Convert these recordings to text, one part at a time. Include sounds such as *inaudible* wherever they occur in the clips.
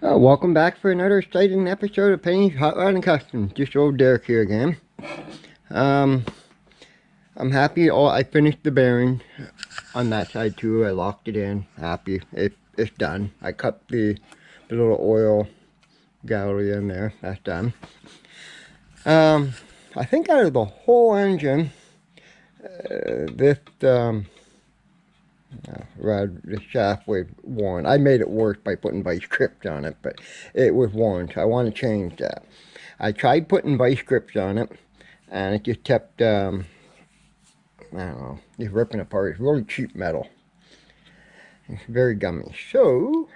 Uh, welcome back for another exciting episode of Penny's Hot Rod and Custom. Just old Derek here again. Um, I'm happy. Oh, I finished the bearing on that side too. I locked it in. Happy. It, it's done. I cut the, the little oil gallery in there. That's done. Um, I think out of the whole engine, uh, this um, uh, the shaft was worn. I made it worse by putting vice grips on it, but it was worn, so I want to change that. I tried putting vice grips on it, and it just kept, um, I don't know, just ripping apart. It's really cheap metal. It's very gummy. So,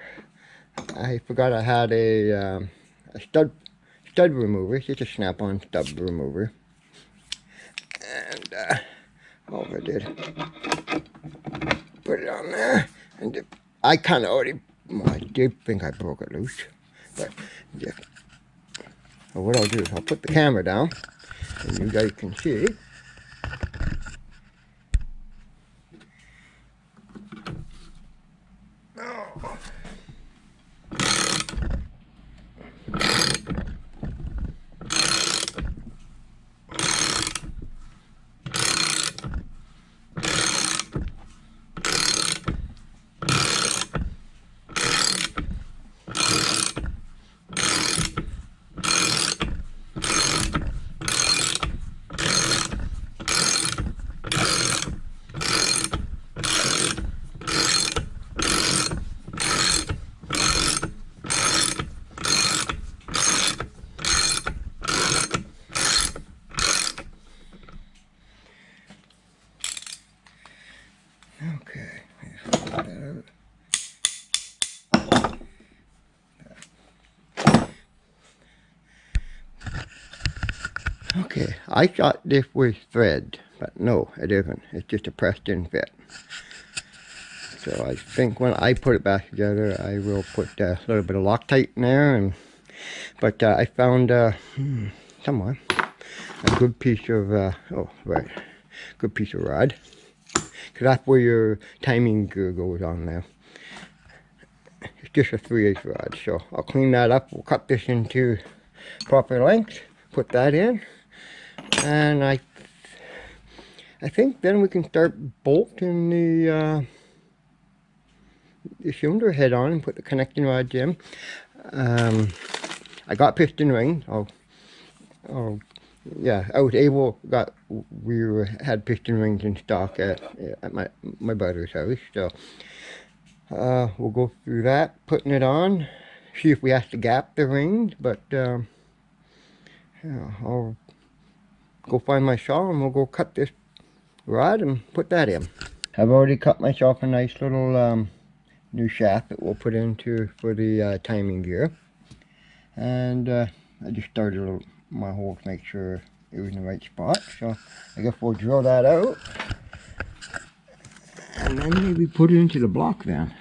I forgot I had a, um, a stud stud remover. It's just a snap-on stud remover. And, uh, all I did put it on there. And I kind of already, well, I did think I broke it loose. But yeah. So what I'll do is I'll put the camera down and you guys can see. Oh. Okay. Okay, I thought this was thread, but no, it isn't. It's just a pressed in fit. So I think when I put it back together, I will put a little bit of Loctite in there. And But uh, I found uh, hmm, somewhere a good piece of, uh, oh, right, good piece of rod. Because that's where your timing gear goes on there. It's just a 3 8 rod. So I'll clean that up. We'll cut this into proper length. Put that in. And I I think then we can start bolting the, uh, the cylinder head on and put the connecting rods in. Um, I got piston rings. I'll, I'll yeah, I was able got we were, had piston rings in stock at at my my brother's house. So uh, we'll go through that, putting it on, see if we have to gap the rings. But um, yeah, I'll go find my saw and we'll go cut this rod and put that in. I've already cut myself a nice little um, new shaft that we'll put into for the uh, timing gear. And uh, I just started my hole to make sure it was in the right spot. So I guess we'll drill that out. And then maybe put it into the block then.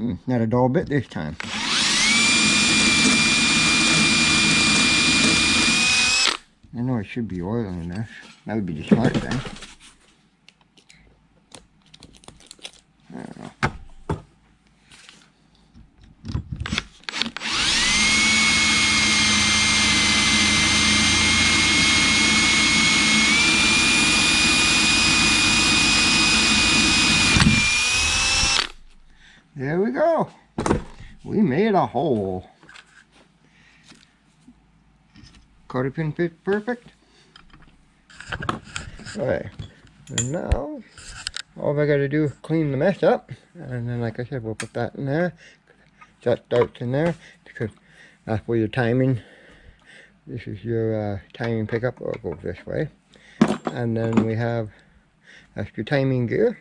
Hmm, not a dull bit this time. I know it should be oil in. That would be the smart thing. There we go. We made a hole. Cotter pin fit perfect. Alright, and now all I gotta do is clean the mess up, and then like I said, we'll put that in there. That starts in there, because that's where your timing, this is your uh, timing pickup, or go this way. And then we have, that's your timing gear.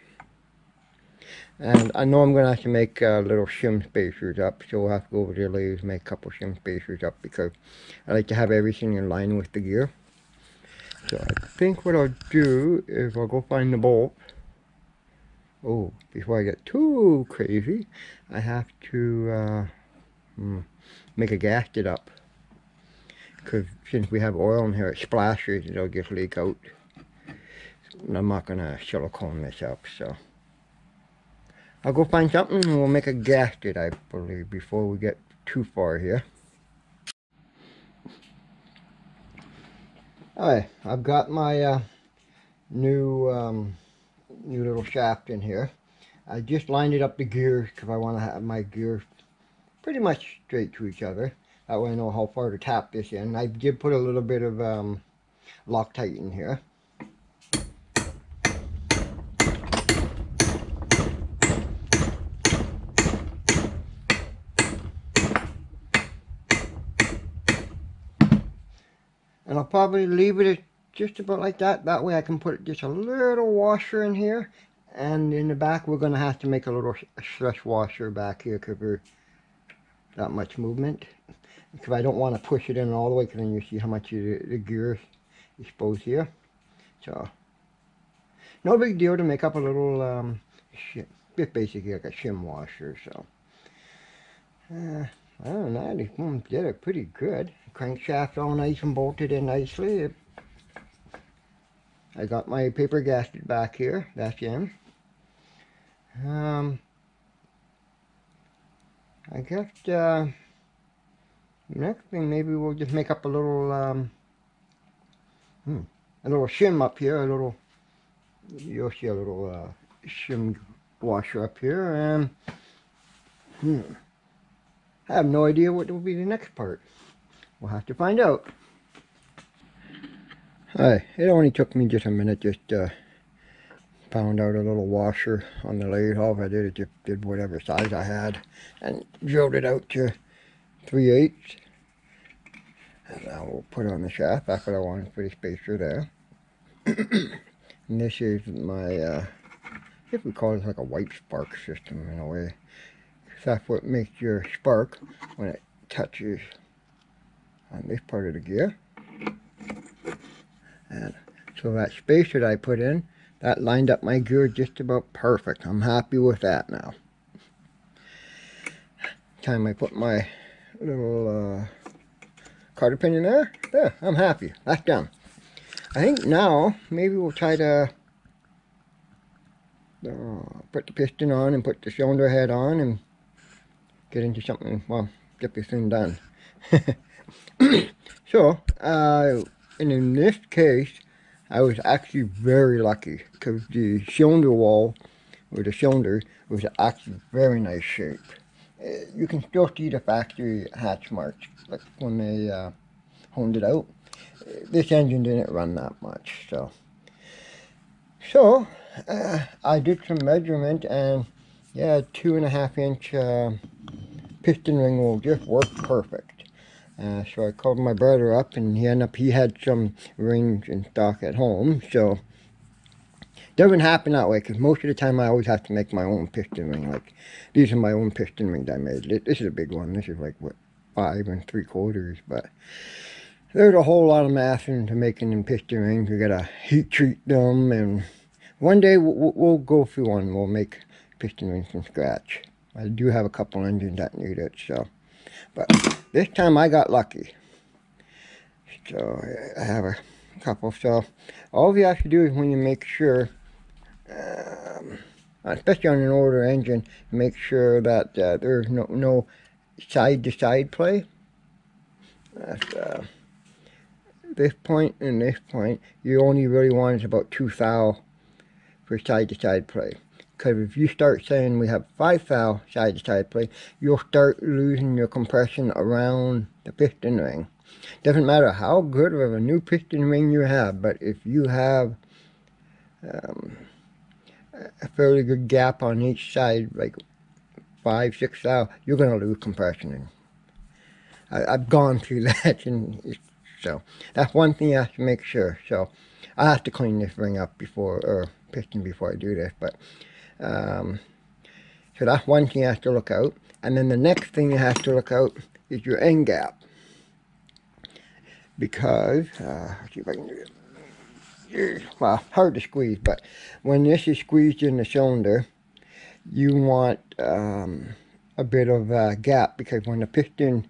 And I know I'm going to have to make uh, little shim spacers up, so we'll have to go over the and make a couple shim spacers up because I like to have everything in line with the gear. So I think what I'll do is I'll go find the bolt. Oh, before I get too crazy, I have to uh, hmm, make a gasket up. Because since we have oil in here, it splashes it'll just leak out. And I'm not going to silicone this up, so. I'll go find something and we'll make a gasket, I believe, before we get too far here. Alright, I've got my uh, new um, new little shaft in here. I just lined it up the gears because I want to have my gears pretty much straight to each other. That way I know how far to tap this in. I did put a little bit of um, Loctite in here. Probably leave it just about like that. That way I can put just a little washer in here. And in the back we're going to have to make a little slush washer back here because there's not much movement. Because I don't want to push it in all the way because then you see how much the, the gear is exposed here. So, no big deal to make up a little, um, just basically like a shim washer. So, uh, I don't know, these did it pretty good. Crankshaft all nice and bolted in nicely. I got my paper gasket back here, that's in. Um, I guess, uh, next thing maybe we'll just make up a little, um, hmm, a little shim up here, a little, you'll see a little, uh, shim washer up here, and, hmm. I have no idea what will be the next part. We'll have to find out. Alright, it only took me just a minute just uh, found out a little washer on the lathe. All I did is just did whatever size I had and drilled it out to 3 eighths. And now we'll put it on the shaft. That's what I wanted for the spacer there. *coughs* and this is my, uh, if we call it like a wipe spark system in a way that's what makes your spark when it touches on this part of the gear. And so that spacer that I put in, that lined up my gear just about perfect. I'm happy with that now. Time I put my little uh, cotter pin in there, yeah, I'm happy. That's done. I think now maybe we'll try to uh, put the piston on and put the cylinder head on and get into something, well, get this thing done. *coughs* so, uh, and in this case, I was actually very lucky because the cylinder wall, or the cylinder, was actually very nice shape. Uh, you can still see the factory hatch marks, like when they uh, honed it out. This engine didn't run that much, so. So, uh, I did some measurement and yeah, two and a half inch uh, piston ring will just work perfect. Uh, so I called my brother up and he ended up, he had some rings in stock at home. So doesn't happen that way because most of the time I always have to make my own piston ring. Like these are my own piston rings I made. This is a big one. This is like what five and three quarters. But there's a whole lot of math into making them piston rings. We gotta heat treat them and one day we'll, we'll go through one. We'll make piston rings from scratch. I do have a couple engines that need it, so. But this time I got lucky. So I have a couple. So all you have to do is when you make sure, um, especially on an older engine, make sure that uh, there's no, no side-to-side play. At uh, this point and this point, you only really want is about two thou for side-to-side -side play. Because if you start saying we have five thou side-to-side play, you'll start losing your compression around the piston ring. Doesn't matter how good of a new piston ring you have, but if you have um, a fairly good gap on each side, like five, six thou, you're going to lose compression. I, have gone through *laughs* that, and so that's one thing you have to make sure. So I have to clean this ring up before, or piston before I do this, but um, so that's one thing you have to look out. And then the next thing you have to look out is your end gap. Because, uh, see if I can do it. Well, hard to squeeze, but when this is squeezed in the cylinder, you want um, a bit of gap because when the piston,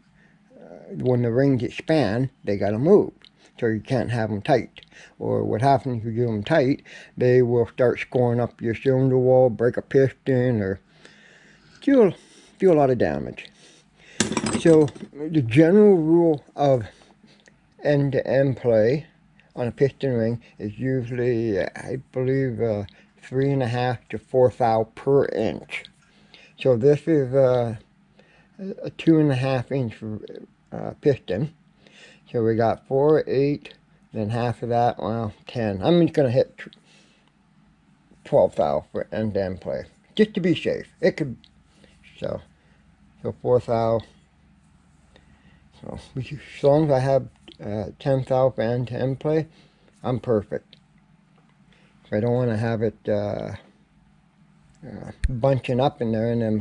uh, when the rings expand, they got to move. So you can't have them tight. Or what happens if you get them tight, they will start scoring up your cylinder wall, break a piston, or do, do a lot of damage. So the general rule of end-to-end -end play on a piston ring is usually, I believe, uh, three and a half to four thou per inch. So this is uh, a two and a half inch uh, piston. So we got four, eight, then half of that, well, 10. I'm just going to hit 12 thou for end-to-end play, just to be safe. It could, so, so 4 thou. So, as long as I have uh, 10 thou for end-to-end play, I'm perfect. I don't want to have it uh, uh, bunching up in there and then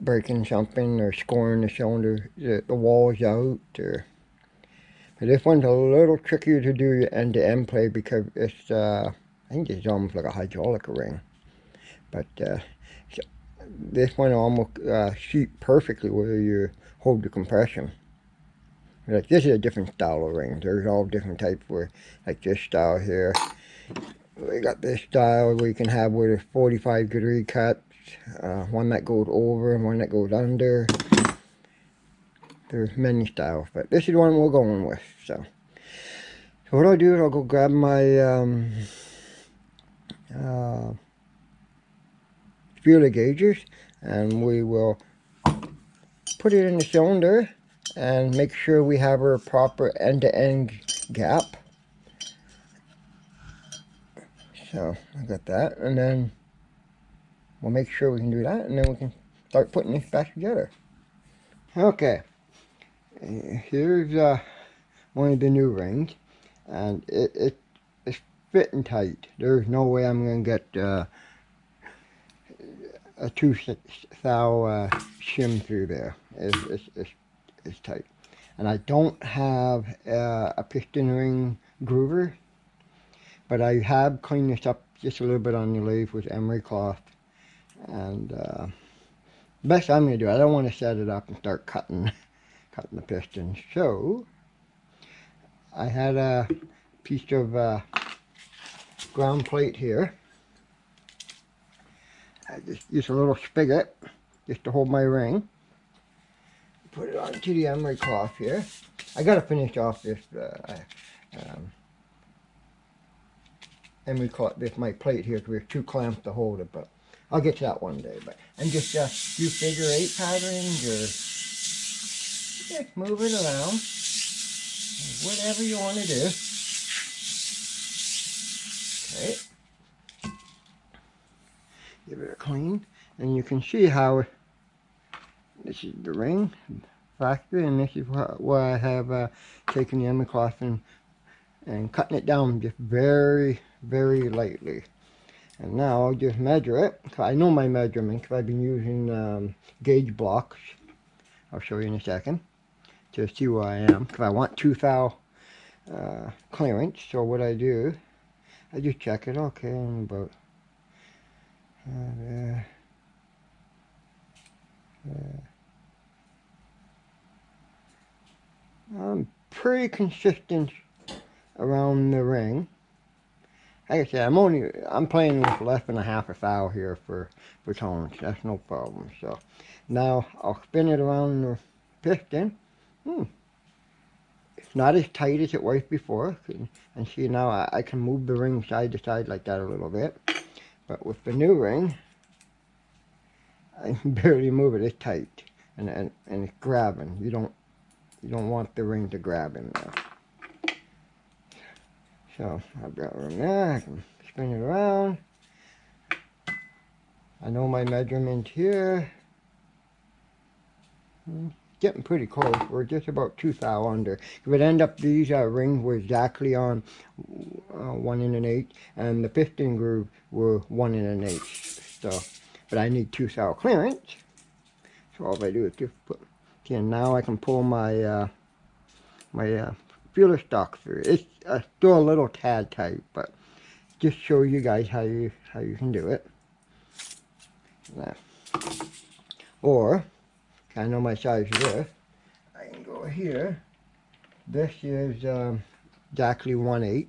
breaking something or scoring the cylinder, the, the walls out. Or, this one's a little trickier to do end-to-end -end play because it's, uh, I think it's almost like a hydraulic ring. But uh, this one almost uh, sheet perfectly where you hold the compression. Like this is a different style of ring. There's all different types where, like this style here. We got this style where you can have with a 45 degree cut uh, one that goes over and one that goes under. There's many styles, but this is one we're going with. So, so what I'll do is I'll go grab my um, uh, feeler gauges and we will put it in the cylinder and make sure we have our proper end-to-end -end gap. So I got that and then we'll make sure we can do that and then we can start putting this back together. Okay, here's uh, one of the new rings and it, it it's fitting tight. There's no way I'm going to get uh, a two thou uh, shim through there. It's, it's, it's, it's, tight. And I don't have uh, a piston ring groover, but I have cleaned this up just a little bit on the lathe with emery cloth and uh, best I'm going to do, I don't want to set it up and start cutting, *laughs* cutting the pistons. So, I had a piece of uh, ground plate here. I just use a little spigot just to hold my ring. Put it onto the emery cloth here. I got to finish off this uh, um, emery cloth, this my plate here because we have two clamps to hold it, but I'll get to that one day. But and just uh, do figure eight patterns or move it around. Whatever you want to do. Okay. Give it a clean. And you can see how this is the ring factory and this is where I have uh, taken the emery cloth and, and cutting it down just very, very lightly. And now I'll just measure it. I know my measurement because I've been using um, gauge blocks. I'll show you in a second to see where I am. Because I want 2 thou uh, clearance. So what I do, I just check it. Okay, I'm about uh. There. I'm pretty consistent around the ring like I said, I'm only I'm playing with less than a half a thou here for for tones. That's no problem. So now I'll spin it around the piston. Hmm. It's not as tight as it was before. And see now I, I can move the ring side to side like that a little bit. But with the new ring, I can *laughs* barely move it. It's tight and and, and it's grabbing. You don't you don't want the ring to grab in there. So I've got room there, I can spin it around. I know my measurement here. Getting pretty close. We're just about two thou under. It end up these uh, rings were exactly on uh, one and an eighth, and the piston groove were one and an eighth. So, but I need two thou clearance. So all I do is just put. Okay, now I can pull my uh, my uh, feeler stock through. It's uh, still a little tad tight, but just show you guys how you how you can do it. Or I know my size is this. I can go here. This is um, exactly one eighth.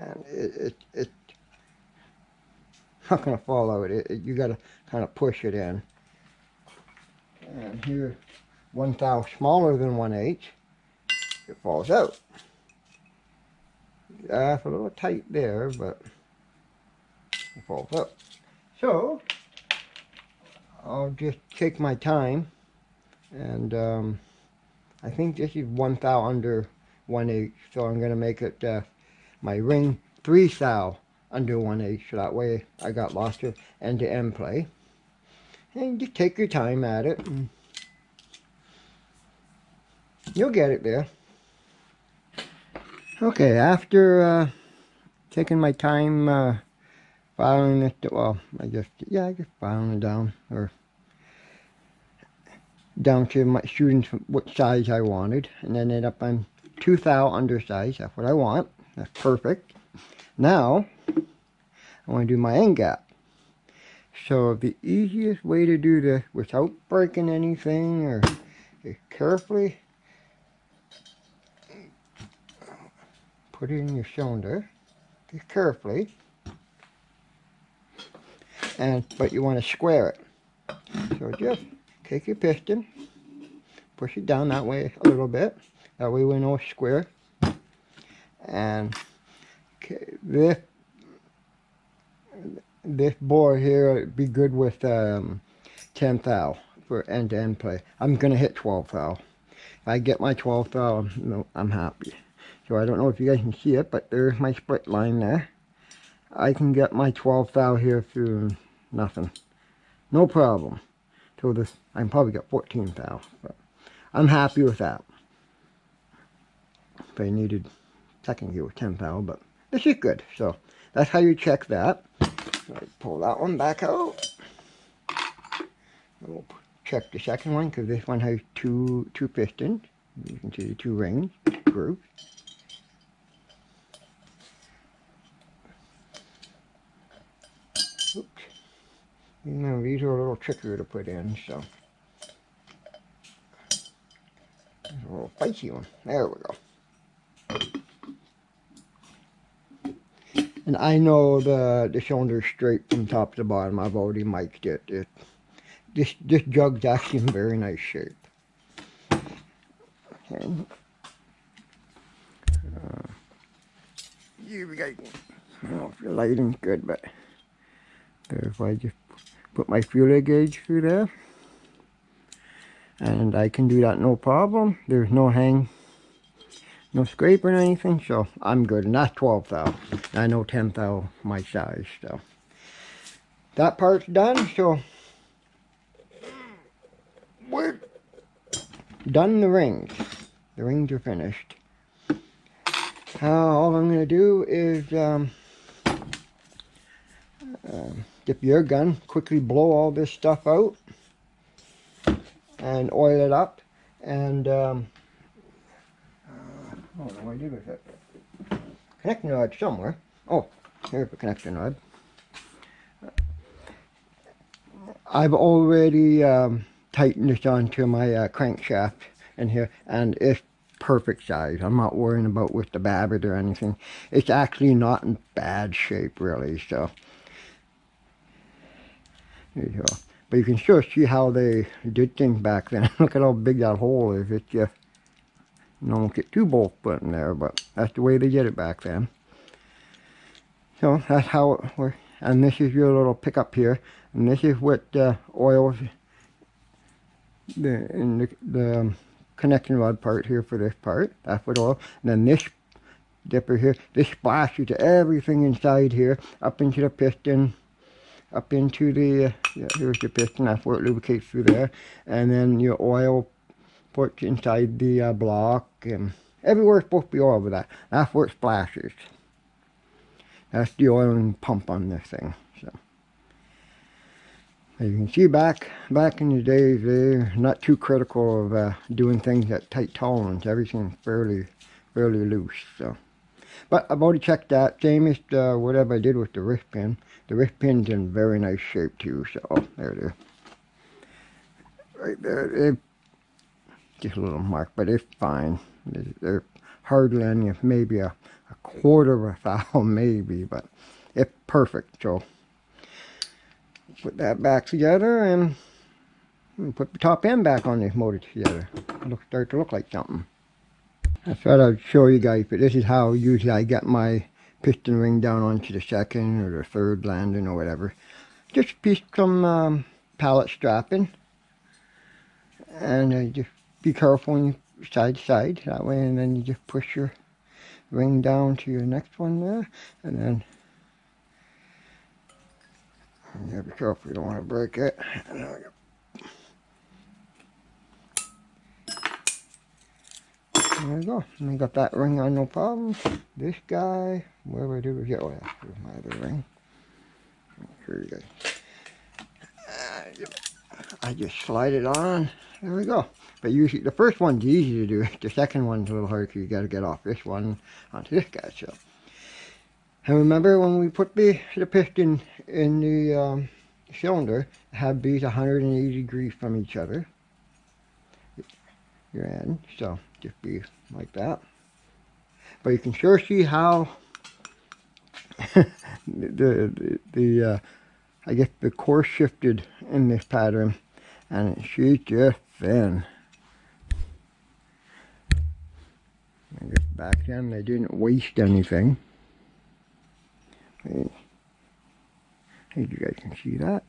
And it, it, it not gonna fall out. It, it, you gotta kind of push it in. And here, one thou smaller than one eighth, it falls out. It's a little tight there, but it falls out. So, I'll just take my time and um, I think this is one thou under one eighth, so I'm gonna make it uh, my ring three thou under one eighth, so that way I got lost of end to end play. And just take your time at it. you'll get it there. Okay, after uh, taking my time uh, filing it, well, I just, yeah, I just filing it down, or down to my shooting what size I wanted, and then ended up on two thou undersize. That's what I want. That's perfect. Now, I want to do my end gap. So the easiest way to do this without breaking anything or carefully put it in your cylinder just carefully and but you want to square it so just take your piston push it down that way a little bit that way we know square and this this bore here would be good with um, 10 thou for end-to-end -end play. I'm going to hit 12 thou. If I get my 12 thou, I'm happy. So I don't know if you guys can see it, but there's my split line there. I can get my 12 thou here through nothing. No problem. So this, I can probably get 14 thou. But I'm happy with that. If I needed second gear with 10 thou, but this is good. So that's how you check that. pull that one back out. We'll check the second one because this one has two two pistons. You can see the two rings, grooves. You know, these are a little trickier to put in, so. There's a little spicy one. There we go. And I know the the cylinder's straight from top to bottom. I've already mic'd it. it this this jug's actually in very nice shape. Okay. Uh, here we go. I don't know if the lighting's good, but if I just put my feeler gauge through there, and I can do that no problem. There's no hang no scraping or anything, so I'm good. And that's 12 thou. I know 10 thou my size, so. That part's done, so we're done the rings. The rings are finished. Uh, all I'm to do is um, uh, dip your gun, quickly blow all this stuff out, and oil it up, and um, don't know what I did with it. Connecting rod somewhere. Oh, here's the connection rod. I've already um, tightened this onto my uh, crankshaft in here and it's perfect size. I'm not worrying about with the babbitt or anything. It's actually not in bad shape really, so. But you can sure see how they did things back then. *laughs* Look at how big that hole is. It's just you don't get two bolts put in there, but that's the way they did it back then. So that's how it works. And this is your little pickup here. And this is what uh, oils the, in the, the um, connection rod part here for this part. That's what oil. And then this dipper here, this splashes everything inside here, up into the piston, up into the, yeah, here's the piston, that's where it lubricates through there. And then your oil puts inside the uh, block and everywhere it's supposed to be oil with that. That's where it splashes. That's the oiling pump on this thing. So as you can see back back in the days they're not too critical of uh, doing things at tight tolerance. Everything's fairly fairly loose. So but I've already checked that. Same as uh, whatever I did with the wrist pin. The wrist pin's in very nice shape too. So oh, there it is. Right there. It, just a little mark, but it's fine. They're hardly any, maybe a, a quarter of a thou, *laughs* maybe, but it's perfect. So put that back together and put the top end back on this motor together. It'll start to look like something. I thought I'd show you guys, but this is how usually I get my piston ring down onto the second or the third landing or whatever. Just piece some um, pallet strapping and uh, just be careful when you side to side that way and then you just push your ring down to your next one there and then yeah, be careful you don't want to break it. There we go. We. I got that ring on no problem. This guy, where would it get? Oh yeah, here's my other ring. Here you go. I just slide it on. There we go. But usually the first one's easy to do. The second one's a little hard because you got to get off this one onto this guy. So, and remember when we put the the piston in the um, cylinder, have these 180 degrees from each other. Your end. So just be like that. But you can sure see how *laughs* the the, the uh, I guess the core shifted in this pattern and she's just thin. I guess back then they didn't waste anything. Hey, you guys can see that.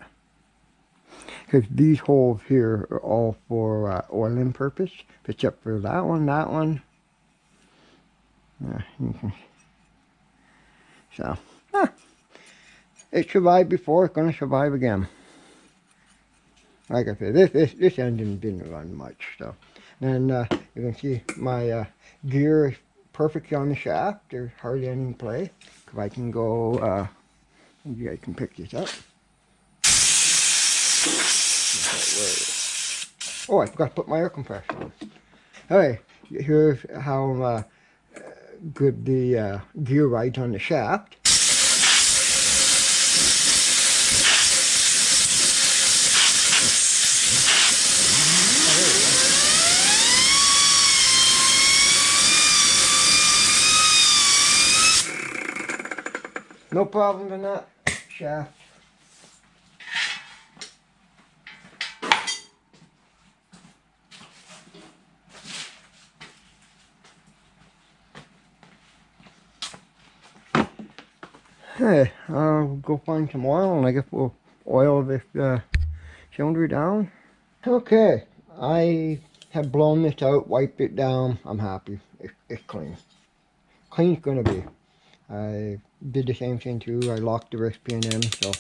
Because these holes here are all for uh, oiling purpose, except for that one, that one. Can. So, ah, it survived before, it's going to survive again like I said, this, this, this engine didn't run much. So, and uh, you can see my uh, gear is perfectly on the shaft. There's hardly any play. If I can go, uh, you guys can pick this up. Oh, I forgot to put my air compressor on. Okay, here's how uh, good the uh, gear rides on the shaft. No problem in that shaft. Hey, I'll go find some oil and I guess we'll oil this uh, cylinder down. Okay, I have blown this out, wiped it down. I'm happy. It's, it's clean. Clean's gonna be. I did the same thing too. I locked the pin in, so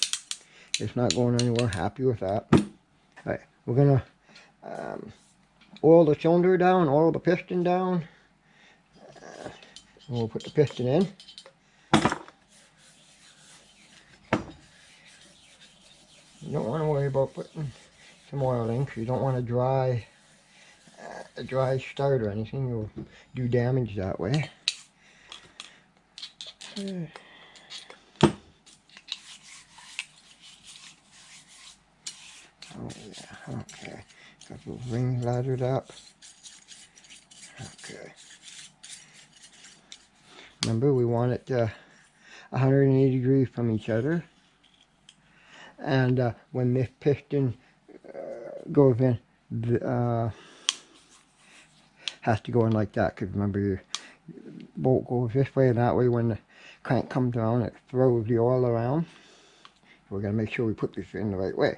it's not going anywhere. Happy with that. Alright, we're gonna um, oil the cylinder down, oil the piston down. Uh, we'll put the piston in. You don't want to worry about putting some oil in because you don't want a dry, uh, a dry start or anything. You'll do damage that way. *sighs* Oh yeah, okay. Got the ring laddered up. Okay. Remember, we want it uh, 180 degrees from each other. And uh, when this piston uh, goes in, the, uh, has to go in like that. Because remember, your bolt goes this way and that way. When the crank comes down, it throws the oil around. We're going to make sure we put this in the right way.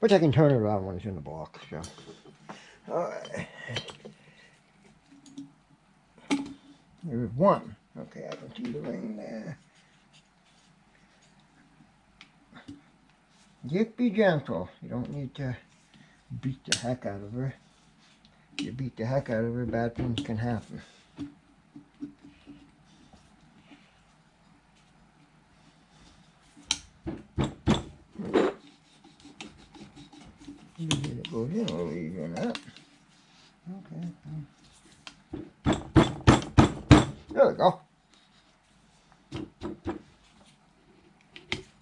Which I can turn it around when it's in the box. So. Alright. There's one. Okay, I can see the ring there. Just be gentle. You don't need to beat the heck out of her. If you beat the heck out of her, bad things can happen. it goes in a little than that. Okay. There we go.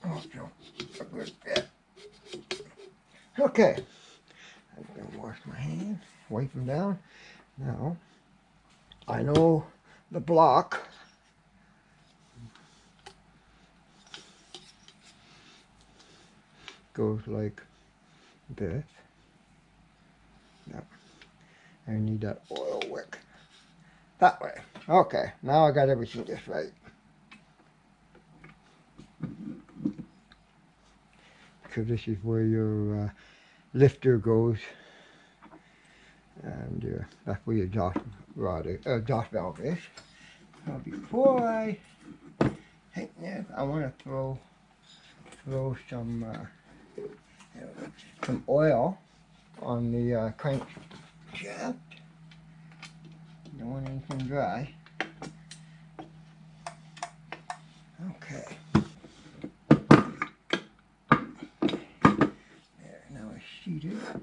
Oh, Joe, a good bit. Okay. I'm going to wash my hands, wipe them down. Now, I know the block goes like this. Yep. I need that oil wick. That way. Okay, now I got everything just right. Because this is where your uh, lifter goes. And uh, that's where your exhaust rod uh, exhaust valve is. Now before I take this, I want to throw throw some uh, some oil on the uh, crank shaft. Don't want anything dry. Okay. There, now it's seated.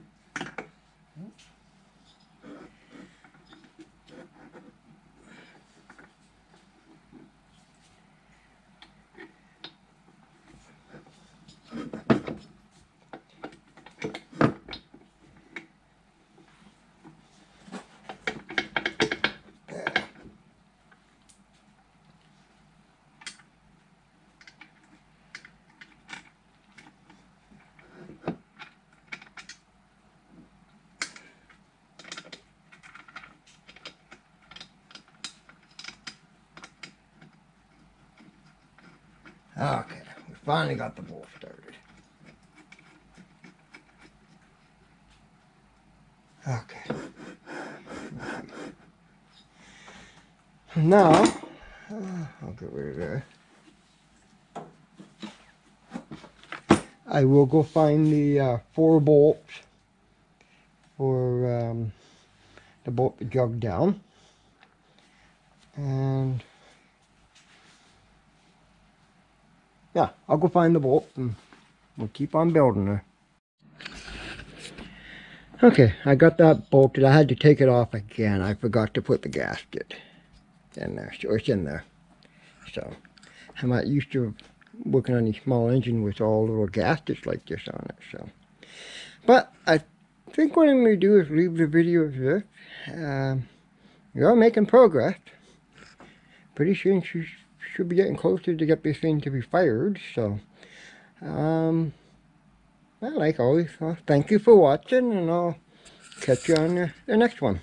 There. Okay, we finally got the bolt started. Okay. Now, uh, I'll get rid of that. I will go find the uh, four bolts for um, bolt the jug down. And yeah, I'll go find the bolt and we'll keep on building there. Okay, I got that bolted. I had to take it off again. I forgot to put the gasket in there. So it's in there. So I'm not used to working on these small engine with all little gaskets like this on it. So, but I think what I'm going to do is leave the video this. Um, we are making progress. Pretty soon she should be getting closer to get this thing to be fired. So, um, well, like always, uh, thank you for watching, and I'll catch you on the, the next one.